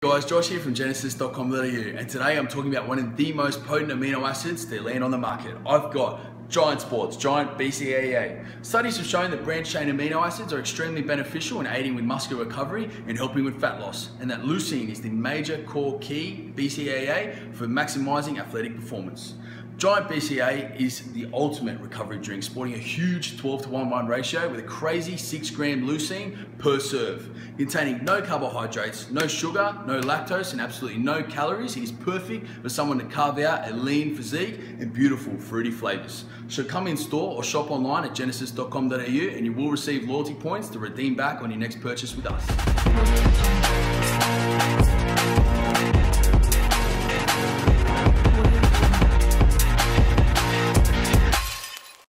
Guys, Josh here from Genesis.com.au and today I'm talking about one of the most potent amino acids to land on the market. I've got Giant Sports, Giant BCAA. Studies have shown that branched chain amino acids are extremely beneficial in aiding with muscular recovery and helping with fat loss, and that leucine is the major core key BCAA for maximizing athletic performance. Giant BCAA is the ultimate recovery drink, sporting a huge 12 to 1 1 ratio with a crazy 6 gram leucine per serve. Containing no carbohydrates, no sugar, no lactose, and absolutely no calories, it is perfect for someone to carve out a lean physique and beautiful fruity flavors. So come in store or shop online at genesis.com.au and you will receive loyalty points to redeem back on your next purchase with us.